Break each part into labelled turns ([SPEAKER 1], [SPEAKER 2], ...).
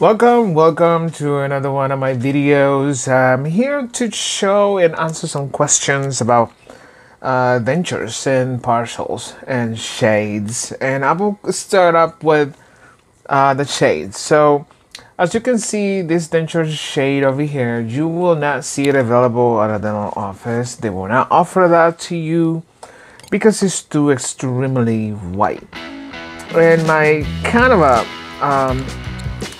[SPEAKER 1] Welcome, welcome to another one of my videos. I'm here to show and answer some questions about uh, dentures and partials and shades. And I will start up with uh, the shades. So as you can see, this denture shade over here, you will not see it available at a dental office. They will not offer that to you because it's too extremely white. And my kind of a um,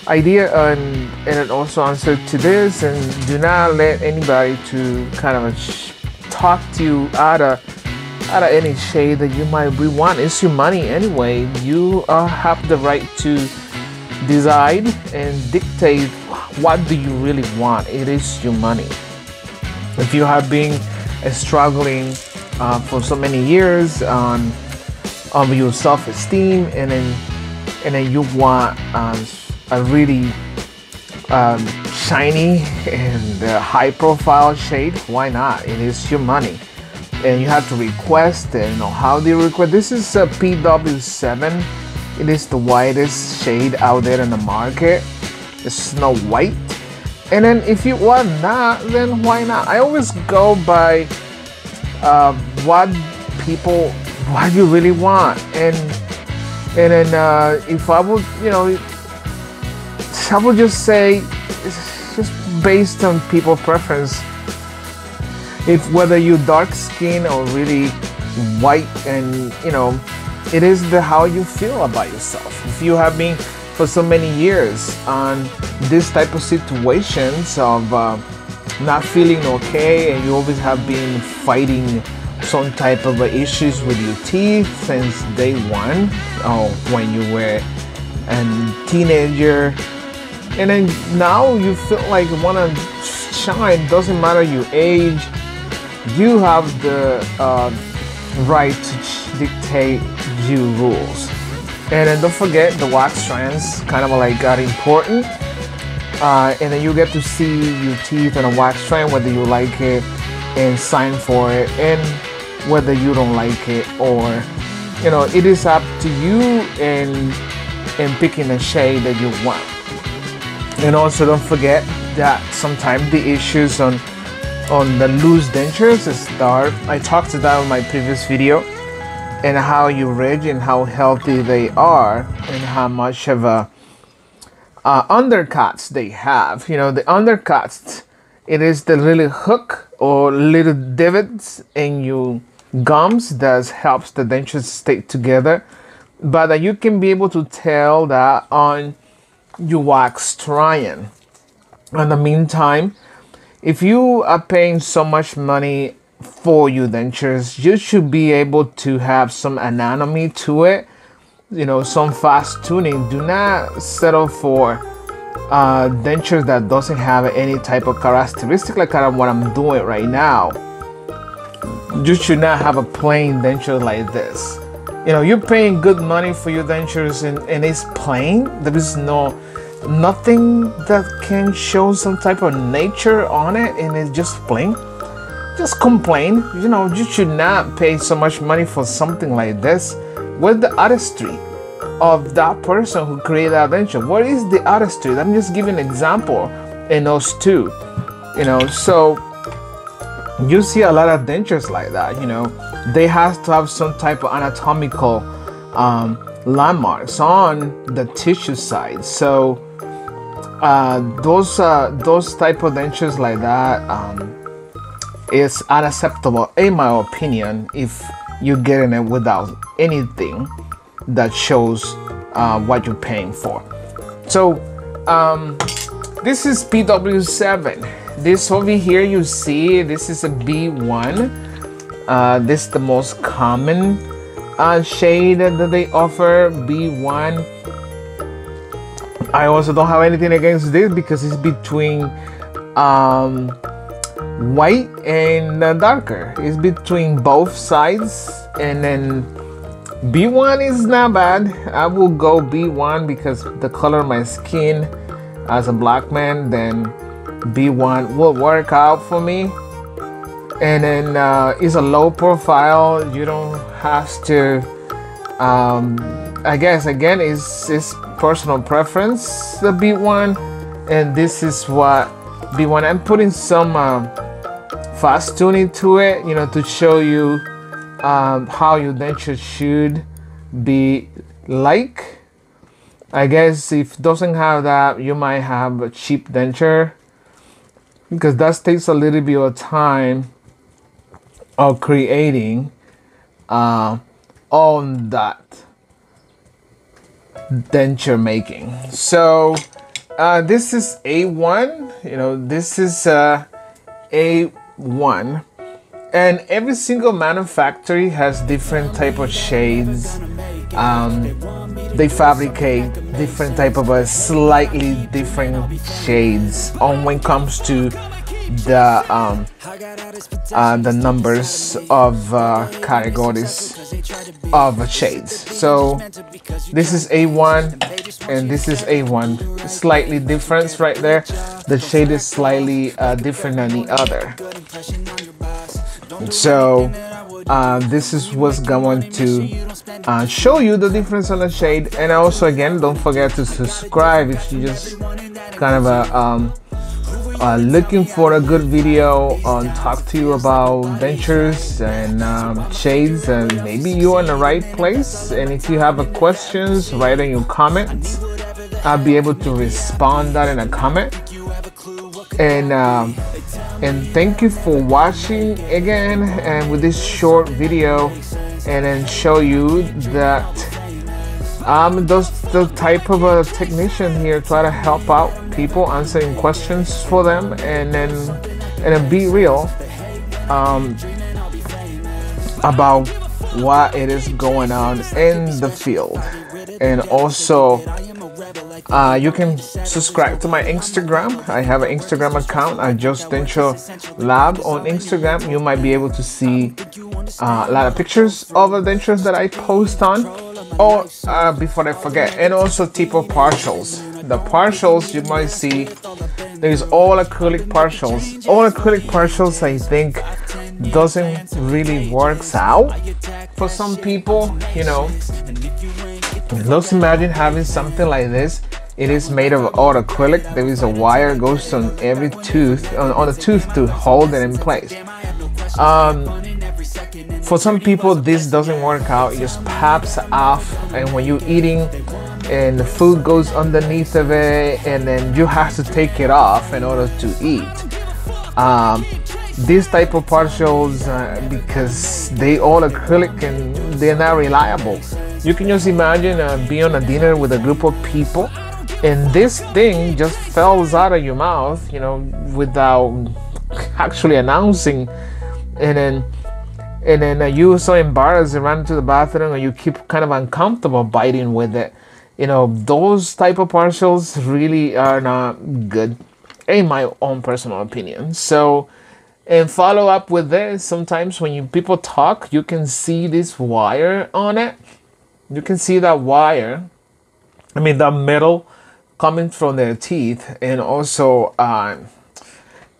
[SPEAKER 1] idea and, and also answer to this and do not let anybody to kind of talk to you out of out of any shade that you might be want. It's your money anyway. You uh, have the right to decide and dictate what do you really want. It is your money. If you have been uh, struggling uh, for so many years on on your self-esteem and then and then you want um, a really um, shiny and uh, high profile shade, why not? It is your money. And you have to request and you know how do you request? This is a PW7. It is the whitest shade out there in the market. It's snow white. And then if you want that, then why not? I always go by uh, what people, what you really want. And and then uh, if I would, you know, I would just say it's just based on people preference. If whether you dark skin or really white and you know, it is the how you feel about yourself. If you have been for so many years on this type of situations of uh, not feeling okay and you always have been fighting some type of issues with your teeth since day one or when you were a teenager and then now you feel like you want to shine doesn't matter your age you have the uh, right to dictate your rules. And then don't forget the wax strands kind of like got important. Uh, and then you get to see your teeth on a wax strand whether you like it and sign for it and whether you don't like it or you know it is up to you and in picking a shade that you want and also don't forget that sometimes the issues on on the loose dentures start I talked about in my previous video and how you ridge and how healthy they are and how much of a uh, undercuts they have. You know the undercuts it is the little hook or little divots in your gums that helps the dentures stay together. But you can be able to tell that on you wax try-in. In the meantime, if you are paying so much money for your dentures, you should be able to have some anatomy to it, you know, some festooning. Do not settle for uh, dentures that doesn't have any type of characteristic like kind of what I'm doing right now. You should not have a plain denture like this you know you're paying good money for your dentures and, and it's plain. There is no nothing that can show some type of nature on it and it's just plain. Just complain. You know you should not pay so much money for something like this. With the artistry of that person who created that denture what is the artistry? I'm just giving an example in those two you know so you see a lot of dentures like that you know. They have to have some type of anatomical um, landmarks on the tissue side. So uh, those uh, those type of dentures like that um, is unacceptable in my opinion if you're getting it without anything that shows uh, what you're paying for. So um, this is pw7 this over here you see this is a b1 uh, this is the most common uh, shade that they offer b1 i also don't have anything against this because it's between um, white and uh, darker. It's between both sides and then b1 is not bad. I will go b1 because the color of my skin as a black man then B1 will work out for me. And then uh, it's a low profile. You don't have to Um, I guess again it's, is personal preference the B1, and this is what B1. I'm putting some uh, festooning to it, you know, to show you um, how your denture should be like. I guess if doesn't have that, you might have a cheap denture because that takes a little bit of time of creating uh, on that denture making. So uh, this is A1, you know, this is uh, A1 and every single manufacturer has different type of shades um, they fabricate different type of a slightly different shades. On when it comes to the um, uh, the numbers of uh, categories of shades. So this is a1 and this is a1 slightly difference right there. The shade is slightly uh, different than the other. So uh, this is what's going to uh, show you the difference on the shade. And also again don't forget to subscribe if you just kind of a um, uh, looking for a good video on talk to you about dentures and um, shades. And maybe you're in the right place. And if you have a questions write in your comments. I'll be able to respond that in a comment and um, and thank you for watching again and with this short video and then show you that um those the type of a technician here try to help out people answering questions for them and then and then be real um about what it is going on in the field. And also uh, you can subscribe to my Instagram. I have an Instagram account at JOs Denture Lab on Instagram. You might be able to see uh, a lot of pictures of the dentures that I post on. Oh, uh, before I forget, and also tipo partials. The partials you might see there's all acrylic partials. All acrylic partials, I think, doesn't really works out for some people. You know, let's imagine having something like this it is made of all acrylic. There is a wire goes on every tooth, on, on the tooth to hold it in place. Um, for some people, this doesn't work out. It just pops off, and when you're eating, and the food goes underneath of it, and then you have to take it off in order to eat. Um, this type of partials, uh, because they all acrylic and they're not reliable. You can just imagine uh, being on a dinner with a group of people and this thing just falls out of your mouth, you know, without actually announcing, and then and then uh, you so embarrassed and run to the bathroom, and you keep kind of uncomfortable biting with it. You know, those type of partials really are not good, in my own personal opinion. So, and follow up with this. Sometimes when you people talk, you can see this wire on it. You can see that wire. I mean, the metal coming from their teeth and also uh,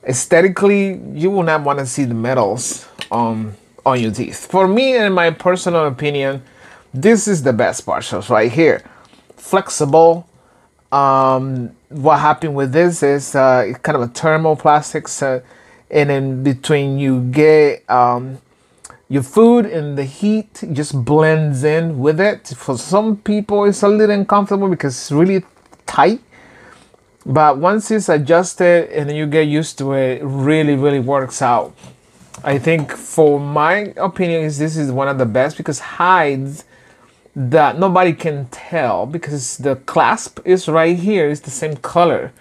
[SPEAKER 1] aesthetically you will not want to see the metals um, on your teeth for me in my personal opinion this is the best partials right here flexible um, what happened with this is uh, kind of a thermoplastics uh, and in between you get um, your food and the heat just blends in with it. For some people it's a little uncomfortable because it's really tight. But once it's adjusted and you get used to it, it really really works out. I think for my opinion is this is one of the best because hides that nobody can tell because the clasp is right here. It's the same color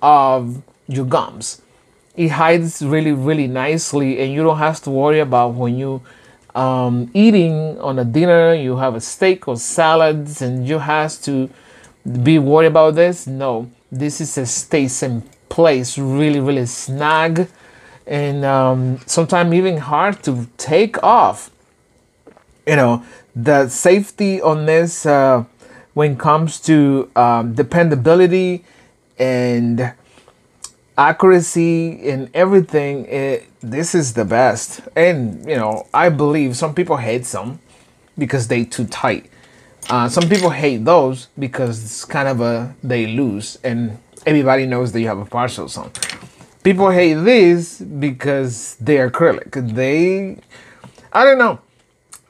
[SPEAKER 1] of your gums it hides really really nicely and you don't have to worry about when you um, eating on a dinner you have a steak or salads and you have to be worried about this? No, this is a stays in place really, really snug and um, sometimes even hard to take off. You know, the safety on this uh, when it comes to um, dependability and accuracy and everything, it, this is the best. And, you know, I believe some people hate some because they too tight Uh, some people hate those because it's kind of a they lose, and everybody knows that you have a partial zone. People hate these because they are acrylic. They, I don't know.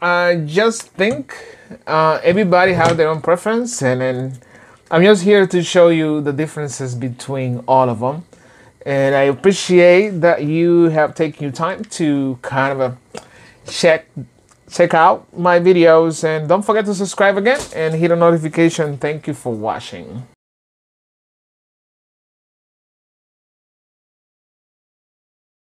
[SPEAKER 1] I just think uh, everybody have their own preference, and then I'm just here to show you the differences between all of them. And I appreciate that you have taken your time to kind of uh, check check out my videos and don't forget to subscribe again and hit a notification. Thank you for watching.